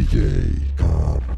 DJ Cobb.